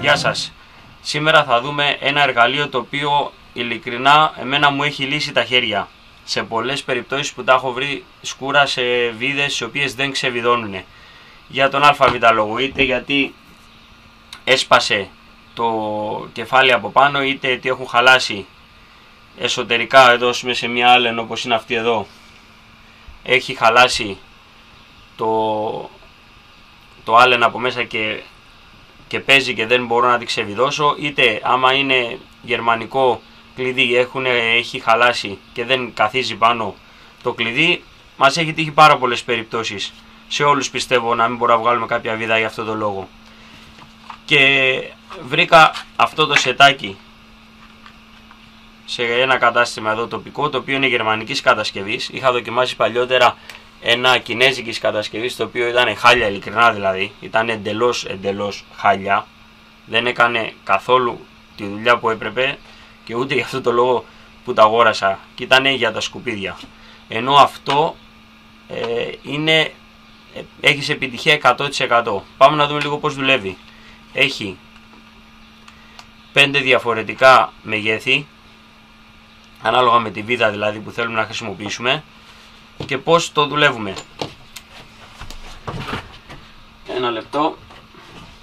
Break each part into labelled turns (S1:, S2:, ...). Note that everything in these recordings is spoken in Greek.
S1: Γεια σας. Σήμερα θα δούμε ένα εργαλείο το οποίο ειλικρινά εμένα μου έχει λύσει τα χέρια. Σε πολλές περιπτώσεις που τα έχω βρει σκούρα σε βίδες οι οποίες δεν ξεβιδώνουν. Για τον ΑΒ λόγο είτε γιατί έσπασε το κεφάλι από πάνω είτε ότι έχουν χαλάσει εσωτερικά εδώ σε μια άλλη όπως είναι αυτή εδώ έχει χαλάσει το, το άλεν από μέσα και και παίζει και δεν μπορώ να τη ξεβιδώσω είτε άμα είναι γερμανικό κλειδί έχουν, έχει χαλάσει και δεν καθίζει πάνω το κλειδί μας έχει τύχει πάρα πολλές περιπτώσεις. Σε όλους πιστεύω να μην μπορούμε να βγάλουμε κάποια βίδα για αυτό το λόγο. Και βρήκα αυτό το σετάκι σε ένα κατάστημα εδώ τοπικό το οποίο είναι γερμανικής κατασκευής είχα δοκιμάσει παλιότερα ένα κινέζικης κατασκευής το οποίο ήταν χάλια ειλικρινά δηλαδή, ήταν εντελώς εντελώς χάλια, δεν έκανε καθόλου τη δουλειά που έπρεπε και ούτε για αυτό το λόγο που τα αγόρασα και ήταν για τα σκουπίδια. Ενώ αυτό ε, είναι, ε, έχει επιτυχία 100%. Πάμε να δούμε λίγο πώς δουλεύει. Έχει πέντε διαφορετικά μεγέθη, ανάλογα με τη βίδα δηλαδή που θέλουμε να χρησιμοποιήσουμε και πώς το δουλεύουμε. Ένα λεπτό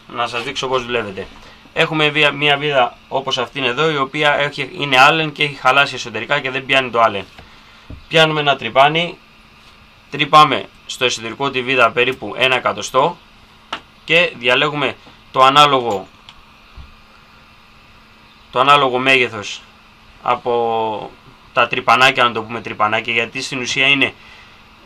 S1: να σας δείξω πώς δουλεύετε. Έχουμε μια βίδα όπως αυτήν εδώ η οποία έχει, είναι άλεν και έχει χαλάσει εσωτερικά και δεν πιάνει το άλεν. Πιάνουμε ένα τρυπάνι, τρυπάμε στο εσωτερικό τη βίδα περίπου ένα εκατοστό και διαλέγουμε το ανάλογο το ανάλογο μέγεθος από τα τρυπανάκια, να το πούμε τρυπανάκια, γιατί στην ουσία είναι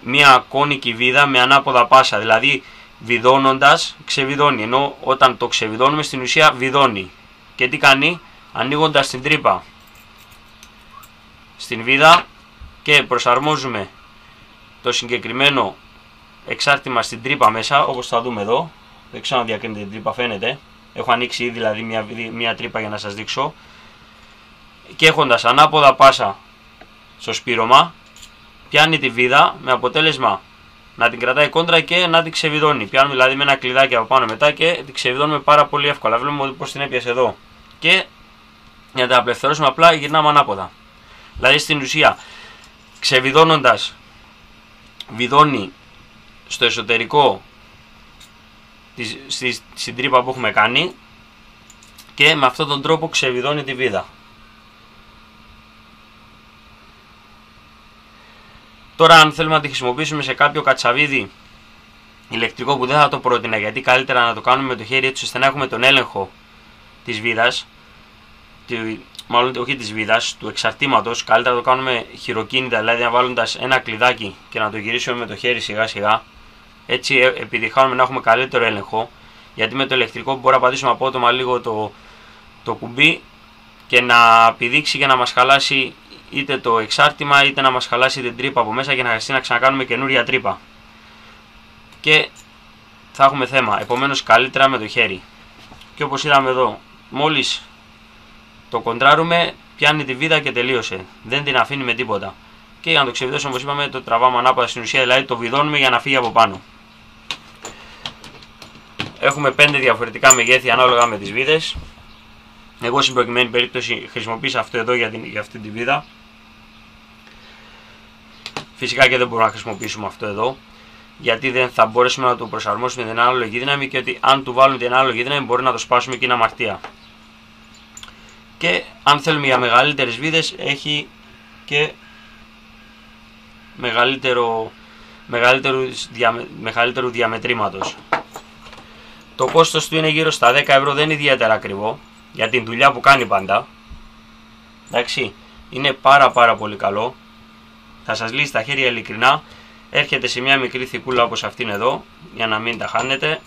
S1: μια κόνικη βίδα με ανάποδα πάσα, δηλαδή βιδώνοντας ξεβιδώνει, ενώ όταν το ξεβιδώνουμε στην ουσία βιδώνει. Και τι κάνει, ανοίγοντας την τρύπα στην βίδα και προσαρμόζουμε το συγκεκριμένο εξάρτημα στην τρύπα μέσα, όπως θα δούμε εδώ, δεν ξέρω αν διακρίνεται την τρύπα, φαίνεται, έχω ανοίξει ήδη δηλαδή μια, μια τρύπα για να σας δείξω, και έχοντας ανάποδα πάσα στο σπήρωμα, πιάνει τη βίδα με αποτέλεσμα να την κρατάει κόντρα και να την ξεβιδώνει. Πιάνουμε δηλαδή με ένα κλειδάκι από πάνω μετά και την ξεβιδώνουμε πάρα πολύ εύκολα. Βλέπουμε πώς την έπιασε εδώ. Και για να την απελευθερώσουμε απλά γυρνάμε ανάποδα. Δηλαδή στην ουσία ξεβιδώνοντας βιδώνει στο εσωτερικό στην τρύπα που έχουμε κάνει και με αυτόν τον τρόπο ξεβιδώνει τη βίδα. Τώρα, αν θέλουμε να τη χρησιμοποιήσουμε σε κάποιο κατσαβίδι ηλεκτρικό που δεν θα το πρότεινα γιατί καλύτερα να το κάνουμε με το χέρι έτσι ώστε να έχουμε τον έλεγχο της βίδας, μάλλον όχι της βίδας, του εξαρτήματος. Καλύτερα να το κάνουμε χειροκίνητα, δηλαδή να βάλοντας ένα κλειδάκι και να το γυρίσουμε με το χέρι σιγά σιγά. Έτσι ε, επιτυχάνουμε να έχουμε καλύτερο έλεγχο. Γιατί με το ηλεκτρικό μπορεί να πατήσουμε απότομα λίγο το, το κουμπί και να πηδήξει και να μας χαλάσει είτε το εξάρτημα είτε να μας χαλάσει την τρύπα από μέσα και να χρειαστεί να ξανακάνουμε καινούρια τρύπα. Και θα έχουμε θέμα. Επομένως καλύτερα με το χέρι. Και όπως είδαμε εδώ, μόλις το κοντράρουμε πιάνει τη βίδα και τελείωσε. Δεν την αφήνει με τίποτα. Και για να το ξεβιδώσουμε όπως είπαμε το τραβάμε ανάποδα στην ουσία, δηλαδή το βιδώνουμε για να φύγει από πάνω. Έχουμε 5 διαφορετικά μεγέθη ανάλογα με τις βίδες. Εγώ στην προκειμένη περίπτωση χρησιμοποίησα αυτό εδώ για, την, για αυτή τη βίδα. Φυσικά και δεν μπορούμε να χρησιμοποιήσουμε αυτό εδώ γιατί δεν θα μπορέσουμε να το προσαρμόσουμε την ανάλογη δύναμη και ότι αν του βάλουμε την ανάλογη δύναμη μπορεί να το σπάσουμε και είναι αμαρτία. Και αν θέλουμε για μεγαλύτερες βίδες έχει και μεγαλύτερο, μεγαλύτερους, δια, μεγαλύτερου διαμετρήματος. Το κόστος του είναι γύρω στα 10 ευρώ, δεν είναι ιδιαίτερα ακριβό για την δουλειά που κάνει πάντα. Εντάξει, είναι πάρα πάρα πολύ καλό θα σας λύσει τα χέρια ειλικρινά. Έρχεται σε μια μικρή θικούλα όπως αυτήν εδώ, για να μην τα χάνετε.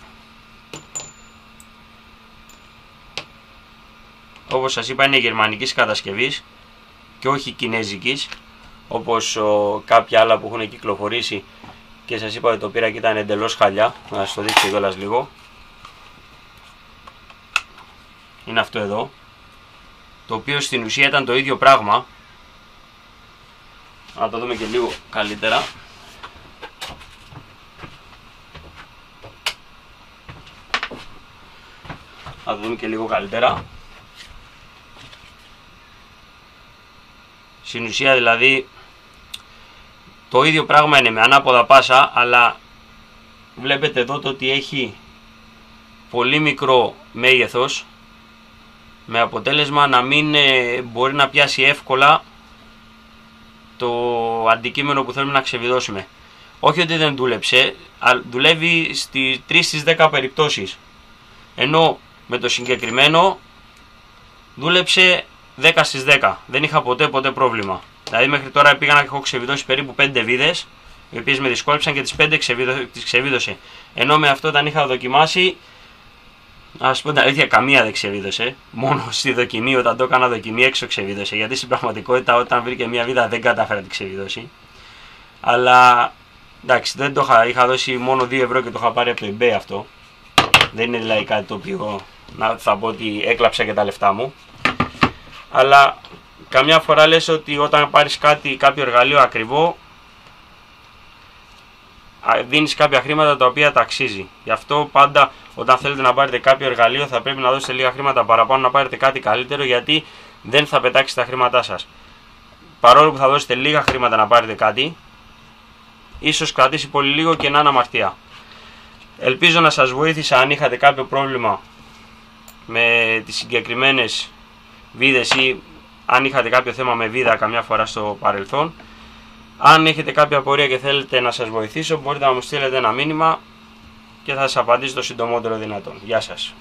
S1: Όπως σας είπα είναι γερμανικής κατασκευής και όχι κινέζικης, όπως ο, κάποια άλλα που έχουν κυκλοφορήσει και σας είπα ότι το πήρα και ήταν εντελώς χαλιά. Να σας το δείξω κιόλας λίγο. Είναι αυτό εδώ. Το οποίο στην ουσία ήταν το ίδιο πράγμα Να το δούμε και λίγο καλύτερα. Να το δούμε και λίγο καλύτερα. Στην ουσία δηλαδή το ίδιο πράγμα είναι με ανάποδα πάσα αλλά βλέπετε εδώ το ότι έχει πολύ μικρό μέγεθος με αποτέλεσμα να μην ε, μπορεί να πιάσει εύκολα το αντικείμενο που θέλουμε να ξεβιδώσουμε. Όχι ότι δεν δούλεψε, αλλά δουλεύει στις 3 στις 10 περιπτώσεις. Ενώ με το συγκεκριμένο δούλεψε 10 στις 10. Δεν είχα ποτέ ποτέ πρόβλημα. Δηλαδή μέχρι τώρα πήγα να έχω ξεβιδώσει περίπου 5 βίδες, οι οποίες με δυσκόλεψαν και τις 5 τις ξεβίδωσε. Ενώ με αυτό όταν είχα δοκιμάσει Α πούμε την αλήθεια, καμία δεν ξεβίδωσε. Μόνο στη δοκιμή, όταν το έκανα δοκιμή, έξω ξεβίδωσε. Γιατί στην πραγματικότητα, όταν βρήκε μια βίδα, δεν κατάφερα να την ξεβίδωση. Αλλά εντάξει, δεν το είχα, είχα δώσει μόνο 2 ευρώ και το είχα πάρει από το eBay αυτό. Δεν είναι δηλαδή κάτι το οποίο να, θα πω ότι έκλαψα και τα λεφτά μου. Αλλά καμιά φορά λες ότι όταν πάρεις κάτι, κάποιο εργαλείο ακριβό, δίνεις κάποια χρήματα τα οποία τα αξίζει. Γι' αυτό πάντα όταν θέλετε να πάρετε κάποιο εργαλείο θα πρέπει να δώσετε λίγα χρήματα παραπάνω να πάρετε κάτι καλύτερο γιατί δεν θα πετάξει τα χρήματά σας. Παρόλο που θα δώσετε λίγα χρήματα να πάρετε κάτι, ίσως κρατήσει πολύ λίγο και να είναι αμαρτία. Ελπίζω να σας βοήθησα αν είχατε κάποιο πρόβλημα με τις συγκεκριμένες βίδες ή αν είχατε κάποιο θέμα με βίδα καμιά φορά στο παρελθόν. Αν έχετε κάποια απορία και θέλετε να σας βοηθήσω μπορείτε να μου στείλετε ένα μήνυμα και θα σας απαντήσω το συντομότερο δυνατόν. Γεια σας.